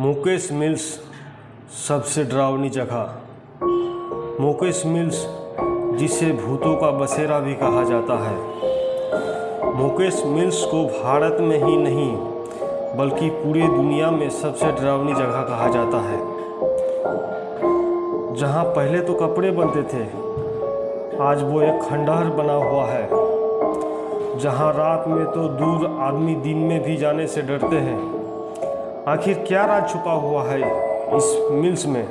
Mukesh mills सबसे डरावनी जगह। मुकेश मिल्स, जिसे भूतों का बसेरा भी कहा जाता है। मुकेश मिल्स को भारत में ही नहीं, बल्कि पूरी दुनिया में सबसे डरावनी जगह कहा जाता है। जहाँ पहले तो कपड़े बनते थे, आज वो एक खंडहर बना हुआ है। जहाँ रात में तो दूर आदमी दिन में भी जाने से डरते हैं। आखिर क्या राज छुपा हुआ है इस मिल्स में?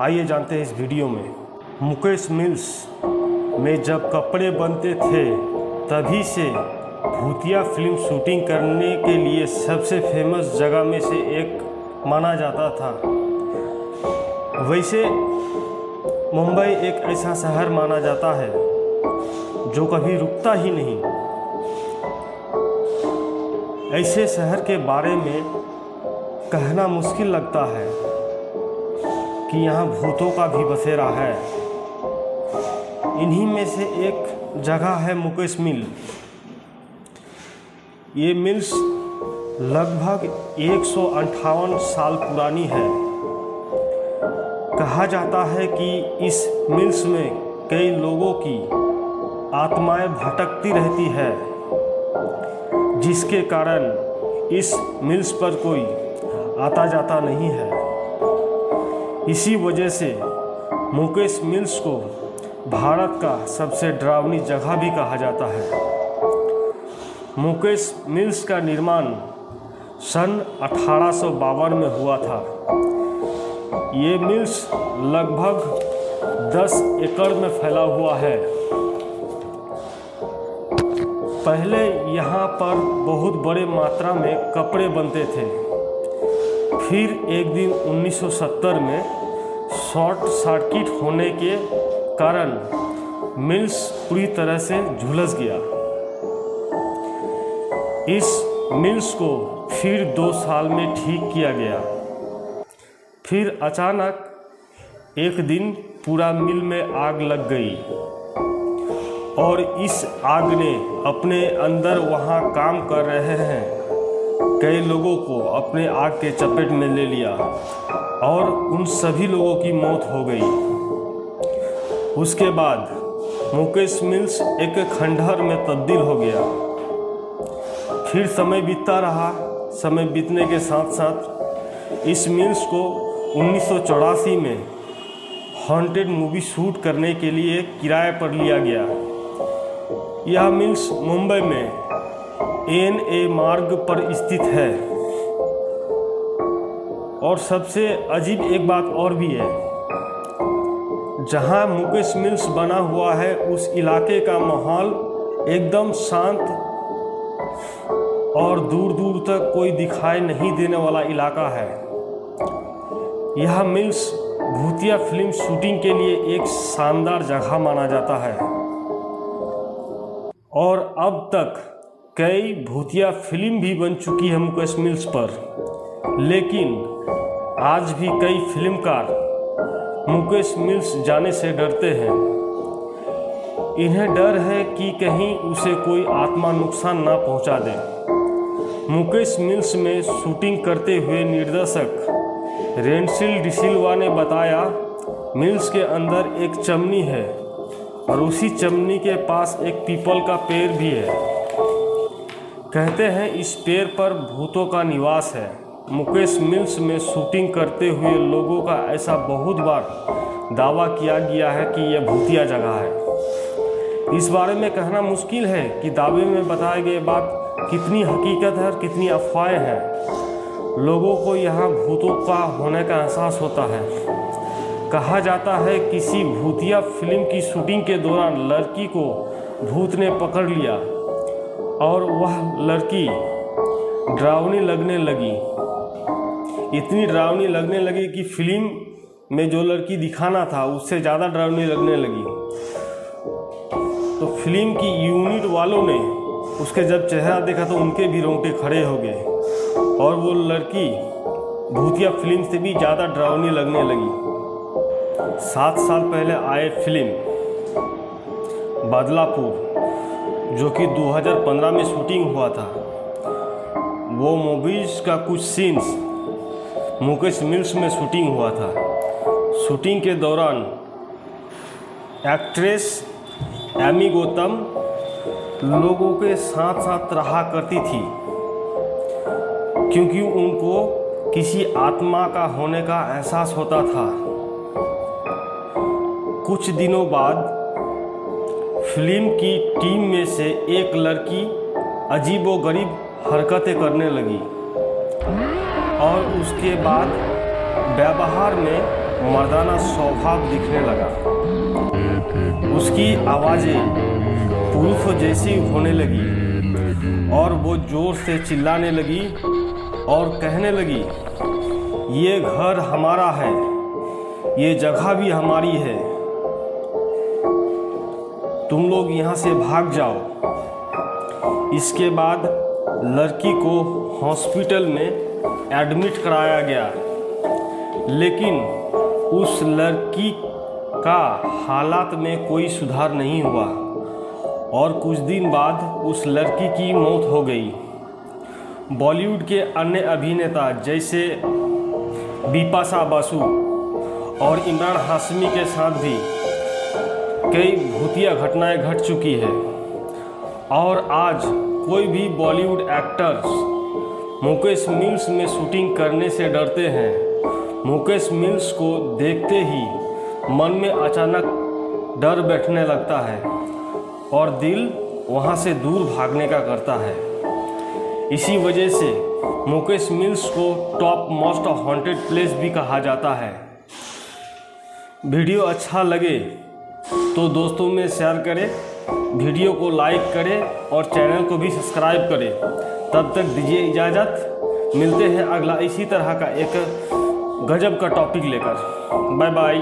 आइए जानते हैं इस वीडियो में। मुकेश मिल्स में जब कपड़े बनते थे, तभी से भूतिया फ़िल्म शूटिंग करने के लिए सबसे फ़ेमस जगह में से एक माना जाता था। वैसे मुंबई एक ऐसा शहर माना जाता है, जो कभी रुकता ही नहीं। ऐसे शहर के बारे में कहना मुश्किल लगता है कि यहाँ भूतों का भी बसेरा है। इन्हीं में से एक जगह है मुकेश मिल। ये मिल्स लगभग एक साल पुरानी है। कहा जाता है कि इस मिल्स में कई लोगों की आत्माएँ भटकती रहती है, जिसके कारण इस मिल्स पर कोई आता जाता नहीं है। इसी वजह से मुकेश मिल्स को भारत का सबसे डरावनी जगह भी कहा जाता है। मुकेश मिल्स का निर्माण सन अठारह सौ बावन में हुआ था। ये मिल्स लगभग 10 एकड़ में फैला हुआ है। पहले यहाँ पर बहुत बड़े मात्रा में कपड़े बनते थे। फिर एक दिन 1970 में शॉर्ट सर्किट होने के कारण मिल्स पूरी तरह से झुलस गया। इस मिल्स को फिर दो साल में ठीक किया गया। फिर अचानक एक दिन पूरा मिल में आग लग गई और इस आग ने अपने अंदर वहाँ काम कर रहे हैं। कई लोगों को अपने आग के चपेट में ले लिया और उन सभी लोगों की मौत हो गई। उसके बाद मुकेश मिल्स एक खंडहर में तब्दील हो गया। फिर समय बीतता रहा। समय बीतने के साथ साथ इस मिल्स को उन्नीस सौ चौरासी में हॉन्टेड मूवी शूट करने के लिए किराए पर लिया गया। यह मिल्स मुंबई में एन ए मार्ग पर स्थित है। और सबसे अजीब एक बात और भी है। जहाँ मुकेश मिल्स बना हुआ है, उस इलाके का माहौल एकदम शांत और दूर दूर तक कोई दिखाई नहीं देने वाला इलाका है। यह मिल्स भूतिया फ़िल्म शूटिंग के लिए एक शानदार जगह माना जाता है। और अब तक कई भूतिया फ़िल्म भी बन चुकी है मुकेश मिल्स पर। लेकिन आज भी कई फिल्मकार मुकेश मिल्स जाने से डरते हैं। इन्हें डर है कि कहीं उसे कोई आत्मा नुकसान ना पहुँचा दे। मुकेश मिल्स में शूटिंग करते हुए निर्देशक रेंसिल डिसिल्वा ने बताया, मिल्स के अंदर एक चमनी है और उसी चमनी के पास एक पीपल का पेड़ भी है। कहते हैं, इस पेड़ पर भूतों का निवास है। मुकेश मिल्स में शूटिंग करते हुए लोगों का ऐसा बहुत बार दावा किया गया है कि यह भूतिया जगह है। इस बारे में कहना मुश्किल है कि दावे में बताए गए बात कितनी हकीकत है और कितनी अफवाहें हैं। लोगों को यहाँ भूतों का होने का एहसास होता है। कहा जाता है, किसी भूतिया फ़िल्म की शूटिंग के दौरान लड़की को भूत ने पकड़ लिया। और वह लड़की डरावनी लगने लगी। इतनी डरावनी लगने लगी कि फ़िल्म में जो लड़की दिखाना था, उससे ज़्यादा डरावनी लगने लगी। तो फ़िल्म की यूनिट वालों ने उसके जब चेहरा देखा तो उनके भी रोंगटे खड़े हो गए और वो लड़की भूतिया फ़िल्म से भी ज़्यादा डरावनी लगने लगी। सात साल पहले आए फ़िल्म, बदलापुर। जो कि 2015 में शूटिंग हुआ था। वो मूवीज़ का कुछ सीन्स मुकेश मिल्स में शूटिंग हुआ था। शूटिंग के दौरान एक्ट्रेस एमी गौतम लोगों के साथ साथ रहा करती थी, क्योंकि उनको किसी आत्मा का होने का एहसास होता था। कुछ दिनों बाद फ़िल्म की टीम में से एक लड़की अजीबो गरीब हरकतें करने लगी और उसके बाद व्यवहार में मर्दाना स्वभाव दिखने लगा। उसकी आवाज़ें पुरुष जैसी होने लगी और वो ज़ोर से चिल्लाने लगी और कहने लगी, ये घर हमारा है, ये जगह भी हमारी है। तुम लोग यहाँ से भाग जाओ। इसके बाद लड़की को हॉस्पिटल में एडमिट कराया गया। लेकिन उस लड़की का हालात में कोई सुधार नहीं हुआ और कुछ दिन बाद उस लड़की की मौत हो गई। बॉलीवुड के अन्य अभिनेता जैसे बिपाशा बासु और इमरान हाशमी के साथ भी कई भूतिया घटनाएँ घट चुकी है। और आज कोई भी बॉलीवुड एक्टर्स मुकेश मिल्स में शूटिंग करने से डरते हैं। मुकेश मिल्स को देखते ही मन में अचानक डर बैठने लगता है और दिल वहाँ से दूर भागने का करता है। इसी वजह से मुकेश मिल्स को टॉप मोस्ट हॉन्टेड प्लेस भी कहा जाता है। वीडियो अच्छा लगे तो दोस्तों में शेयर करें वीडियो को लाइक करें और चैनल को भी सब्सक्राइब करें। तब तक दीजिए इजाज़त। मिलते हैं अगला इसी तरह का एक गजब का टॉपिक लेकर। Bye bye